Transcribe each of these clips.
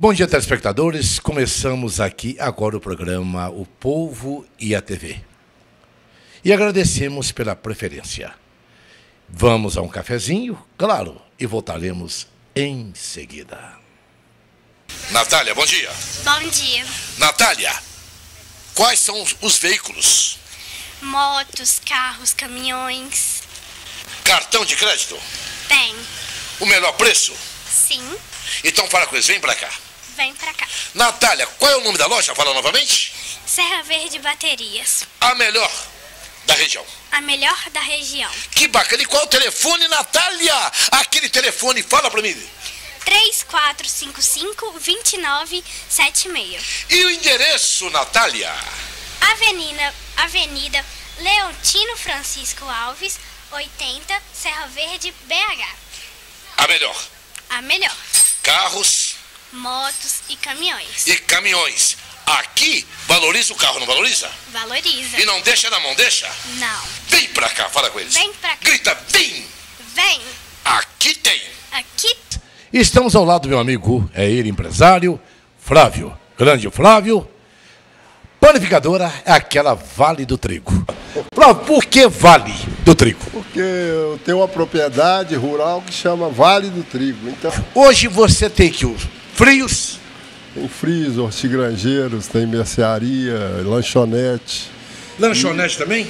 Bom dia, telespectadores. Começamos aqui agora o programa O Povo e a TV. E agradecemos pela preferência. Vamos a um cafezinho, claro, e voltaremos em seguida. Natália, bom dia. Bom dia. Natália, quais são os veículos? Motos, carros, caminhões. Cartão de crédito? Tem. O melhor preço? Sim. Então fala com eles, vem pra cá. Vem pra cá. Natália, qual é o nome da loja? Fala novamente. Serra Verde Baterias. A melhor da região. A melhor da região. Que bacana. E qual é o telefone, Natália? Aquele telefone, fala pra mim. 3455-2976. E o endereço, Natália? Avenida, Avenida Leontino Francisco Alves, 80, Serra Verde, BH. A melhor. A melhor. Carros Motos e caminhões. e caminhões. Aqui valoriza o carro, não valoriza? Valoriza. E não deixa na mão, deixa? Não. Vem pra cá, fala com eles. Vem pra cá. Grita, vem! Vem. Aqui tem. Aqui Estamos ao lado do meu amigo, é ele, empresário, Flávio. Grande Flávio. Panificadora é aquela Vale do Trigo. Flávio, por que Vale do Trigo? Porque eu tenho uma propriedade rural que chama Vale do Trigo. Então, Hoje você tem que frios, tem frios, hortigranjeiros, tem mercearia, lanchonete, lanchonete também.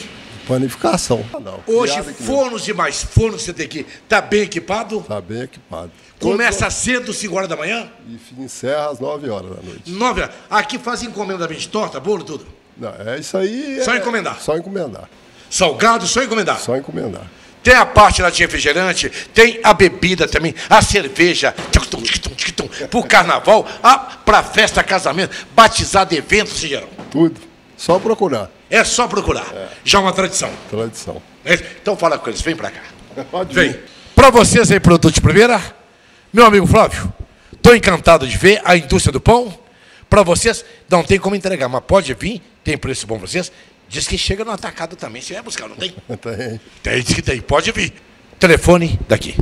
panificação. Não, Hoje, fornos e mais fornos você tem que estar bem equipado. mesmo. Tá bem equipado. Começa cedo, 5 horas da manhã, E encerra às 9 horas da noite. 9 horas. Aqui faz encomenda de torta, bolo, tudo. Não, é isso aí. Só é- encomendar. Só encomendar. Salgado, só encomendar. Só encomendar. Tem a parte lá de refrigerante, tem a bebida também, a cerveja, tchiquitum, pro carnaval, a, pra festa, casamento, batizado, eventos em geral. Tudo. Só procurar. É só procurar. Já é uma tradição. Tradição. É, Então fala com eles, vem pra cá. Pode Vem. Para vocês aí, produto de primeira, meu amigo Flávio, estou encantado de ver a indústria do pão. Para vocês, não tem como entregar, mas pode vir, tem preço bom para vocês. Diz que chega no atacado também, você vai buscar, não tem? Tem. Tem, diz que tem, pode vir. Telefone daqui.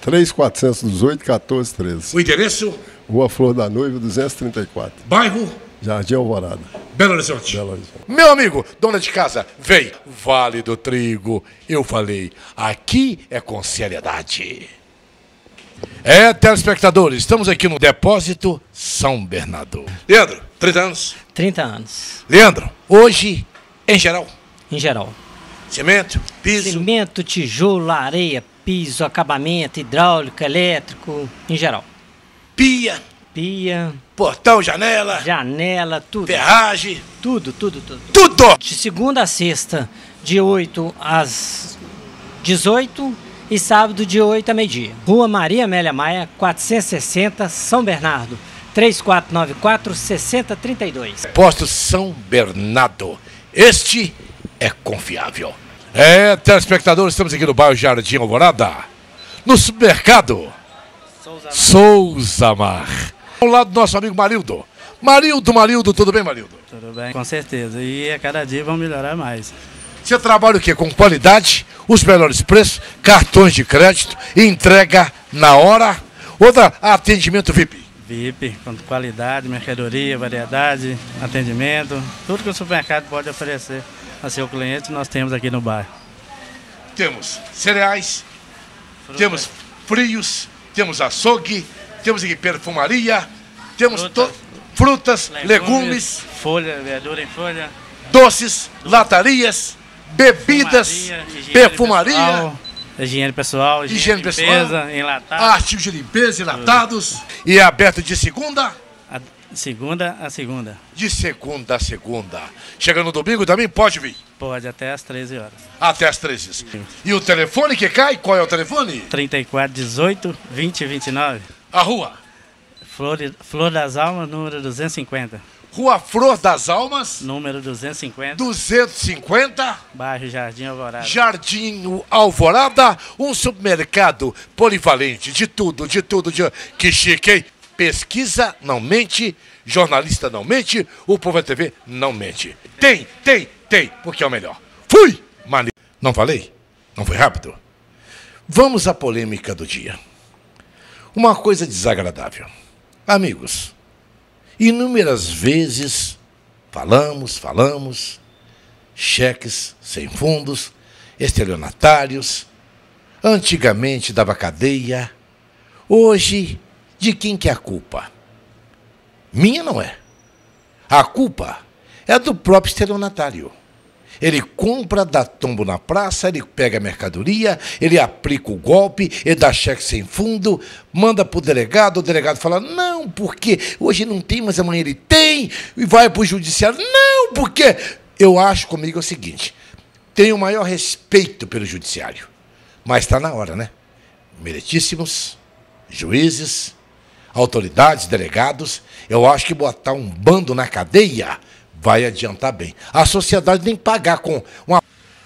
3418 1413. O endereço, Rua Flor da Noiva, 234. bairro Jardim Alvorada. Belo Horizonte. Belo Horizonte. Meu amigo, dona de casa, vem. Vale do Trigo. Eu falei, aqui é com seriedade. É, telespectadores, estamos aqui no Depósito São Bernardo. Leandro, 30 anos. 30 anos, Leandro, hoje, em geral, em geral. cimento, piso, Cimento, tijolo, areia, piso, acabamento, hidráulico, elétrico, em geral. pia, Pia, portão, janela, janela, tudo. ferragem, Tudo, tudo, tudo. tudo. De segunda a sexta, de 8 às 18 e sábado de 8 a meio-dia. Rua Maria Amélia Maia, 460, São Bernardo. 3494 6032. Posto São Bernardo. Este é confiável. É, telespectadores, estamos aqui no bairro Jardim Alvorada, no supermercado Souza Mar. Ao lado do nosso amigo Marildo. Marildo, Marildo, tudo bem, Marildo? Tudo bem? Com certeza. E a cada dia vão melhorar mais. Você trabalha o quê? Com qualidade, os melhores preços, cartões de crédito, entrega na hora, outra atendimento VIP. VIP, com qualidade, mercadoria, variedade, atendimento. Tudo que o supermercado pode oferecer a seu cliente, nós temos aqui no bairro. Temos cereais, temos frios, temos açougue, temos aqui perfumaria, temos Frutas. frutas, legumes, folha, verdura em folha. doces, latarias, bebidas, perfumaria, higiene pessoal, higiene pessoal, higiene, pessoal. limpeza, enlatado. artigos de limpeza, enlatados. E é aberto de segunda, A segunda a segunda. de segunda a segunda. Chega no domingo também pode vir. Pode até às 13 horas. Até às 13. E o telefone que cai, qual é o telefone? 34 18 20 29. A rua. Flor, Flor das Almas, número 250. Rua Flor das Almas, Número 250. 250. Bairro Jardim Alvorada. Jardim Alvorada, um supermercado polivalente, de tudo, de tudo, de... que chique, hein? Pesquisa não mente, jornalista não mente, o Povo é TV não mente. Tem, tem, tem, porque é o melhor. Fui! Mani... Não falei? Não foi rápido? Vamos à polêmica do dia. Uma coisa desagradável. Amigos, inúmeras vezes falamos, falamos, cheques sem fundos, estelionatários, antigamente dava cadeia, hoje de quem que é a culpa? Minha não é. A culpa é do próprio estelionatário. Ele compra, dá tombo na praça, ele pega a mercadoria, ele aplica o golpe, ele dá cheque sem fundo, manda para o delegado, o delegado fala, não, porque hoje não tem, mas amanhã ele tem, e vai para o judiciário, não, porque. Eu acho comigo o seguinte: tenho o maior respeito pelo judiciário, mas está na hora, né? Meritíssimos, juízes, autoridades, delegados, eu acho que botar um bando na cadeia vai adiantar bem. A sociedade que pagar com uma.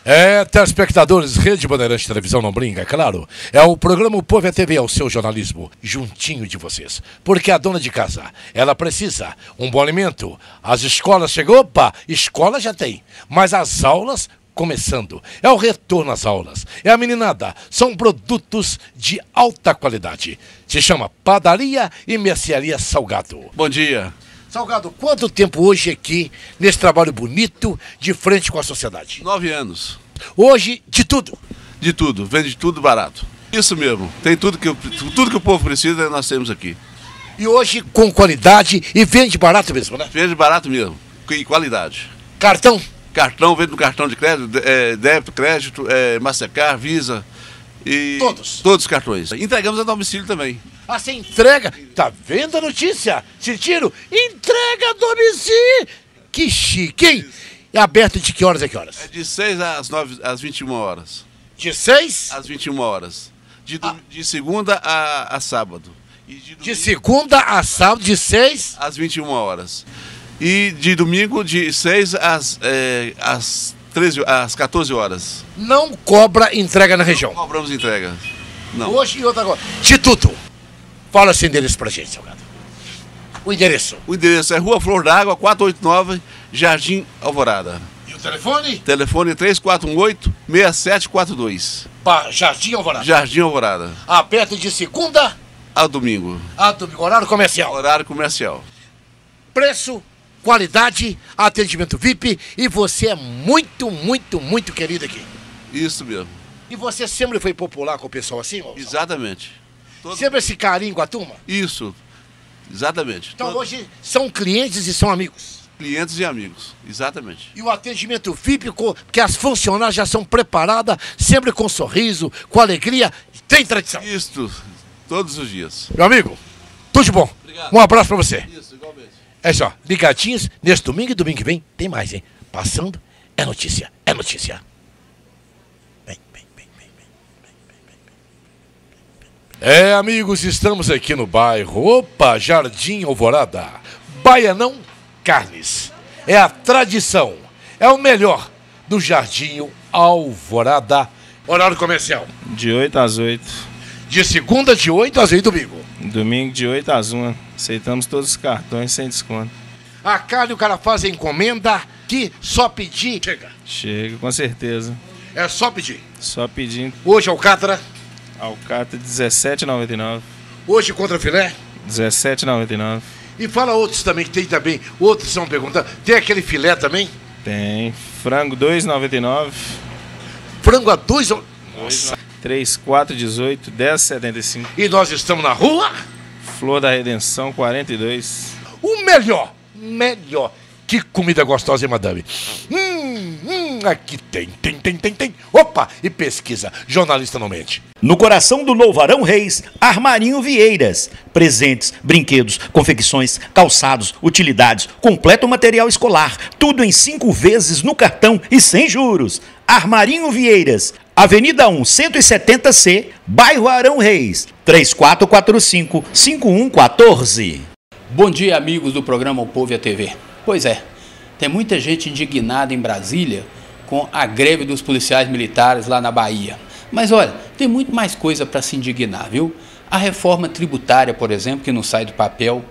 É, telespectadores, Rede Bandeirante Televisão não brinca, é claro. É o programa o Povo é TV, é o seu jornalismo, juntinho de vocês. Porque a dona de casa, ela precisa um bom alimento. As escolas chegou, opa, escola já tem. Mas as aulas começando. É o retorno às aulas. É a meninada. São produtos de alta qualidade. Se chama Padaria e Mercearia Salgado. Bom dia. Salgado, quanto tempo hoje aqui nesse trabalho bonito de frente com a sociedade? Nove anos. Hoje, de tudo. De tudo, vende tudo barato. Isso mesmo, tem tudo que, tudo que o povo precisa, nós temos aqui. E hoje com qualidade e vende barato mesmo, né? Vende barato mesmo, e qualidade. Cartão? Cartão, vende no cartão de crédito, é, débito, crédito, é, Mastercard, Visa. E todos? Todos os cartões. Entregamos a domicílio também. Ah, você entrega? Tá vendo a notícia? Sentiram? Entrega a domicílio! Que chique, hein? É aberto de que horas a que horas? É de 6 às, 9, às 21 horas. De 6? Às 21 horas. De, ah. de segunda a, a sábado. De, domingo, de, segunda a sábado, de 6? Às 21 horas. E de domingo, de 6 às, é, às, 13, às 14 horas. Não cobra entrega na região? Não cobramos entrega. Não. Hoje e outra coisa. Tituto. Fala esse endereço pra gente, Salgado. O endereço. O endereço é Rua Flor d'Água, 489, Jardim Alvorada. E o telefone? Telefone 3418-6742. Para Jardim Alvorada. Jardim Alvorada. Aberto de segunda a domingo. A domingo. Horário comercial. Horário comercial. Preço, qualidade, atendimento VIP e você é muito, muito, muito querido aqui. Isso mesmo. E você sempre foi popular com o pessoal assim? Exatamente. Todo... Sempre esse carinho com a turma? Isso, exatamente. Então Todo... hoje são clientes e são amigos? Clientes e amigos, exatamente. E o atendimento VIP, porque as funcionárias já são preparadas, sempre com sorriso, com alegria, tem tradição. Isso, todos os dias. Meu amigo, tudo de bom. Obrigado. Um abraço pra você. Isso, igualmente. É só, ligadinhos, nesse domingo e domingo que vem, tem mais, hein? Passando, é notícia, é notícia. É, amigos, estamos aqui no bairro. Opa, Jardim Alvorada. Baianão Carnes. É a tradição. É o melhor do Jardim Alvorada. Horário comercial. De 8 às 8. De segunda, de 8 às 8 domingo. Domingo, de 8 às 1. Aceitamos todos os cartões sem desconto. A carne o cara faz a encomenda que só pedir. Chega. Chega, com certeza. É só pedir. Só pedir. Hoje, Alcatra. Alcatra 17,99. Hoje contra filé? 17,99. E fala outros também, que tem também. Outros estão perguntando. Tem aquele filé também? Tem. Frango 2,99. Frango a 2. Nossa. 3, 4, 18, 10, 75. E nós estamos na rua? Flor da Redenção 42. O melhor, melhor. Que comida gostosa, hein, madame? Aqui tem, tem, tem, tem, tem. Opa, e pesquisa. Jornalista não mente. No coração do Novarão Reis, Armarinho Vieiras. Presentes, brinquedos, confecções, calçados, utilidades, completo material escolar. Tudo em cinco vezes no cartão e sem juros. Armarinho Vieiras. Avenida 1, 170C, bairro Arão Reis. 3445-5114. Bom dia, amigos do programa O Povo e a TV. Pois é, tem muita gente indignada em Brasília com a greve dos policiais militares lá na Bahia. Mas olha, tem muito mais coisa para se indignar, viu? A reforma tributária, por exemplo, que não sai do papel,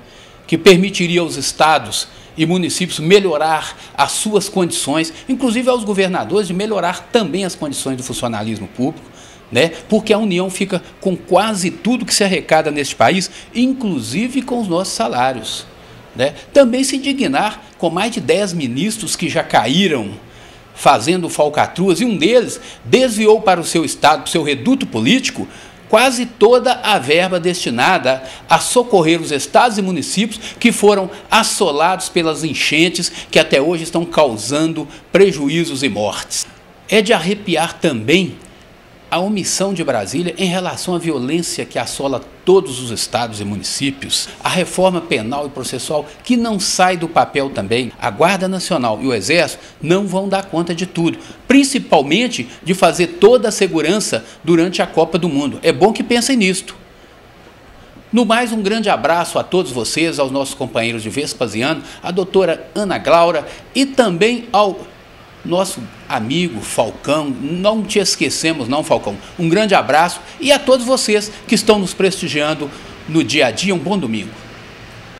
que permitiria aos estados e municípios melhorar as suas condições, inclusive aos governadores de melhorar também as condições do funcionalismo público. Né? Porque a União fica com quase tudo que se arrecada neste país, inclusive com os nossos salários. Né? Também se indignar com mais de 10 ministros que já caíram fazendo falcatruas, e um deles desviou para o seu estado, para o seu reduto político, quase toda a verba destinada a socorrer os estados e municípios que foram assolados pelas enchentes que até hoje estão causando prejuízos e mortes. É de arrepiar também a omissão de Brasília em relação à violência que assola todos os estados e municípios, a reforma penal e processual que não sai do papel também. A Guarda Nacional e o Exército não vão dar conta de tudo, principalmente de fazer toda a segurança durante a Copa do Mundo. É bom que pensem nisto. No mais, um grande abraço a todos vocês, aos nossos companheiros de Vespasiano, a doutora Ana Glaura e também ao nosso amigo Falcão, não te esquecemos, não, Falcão. Um grande abraço e a todos vocês que estão nos prestigiando no dia a dia. Um bom domingo.